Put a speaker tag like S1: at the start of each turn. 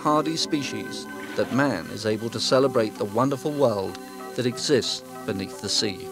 S1: hardy species that man is able to celebrate the wonderful world that exists beneath the sea.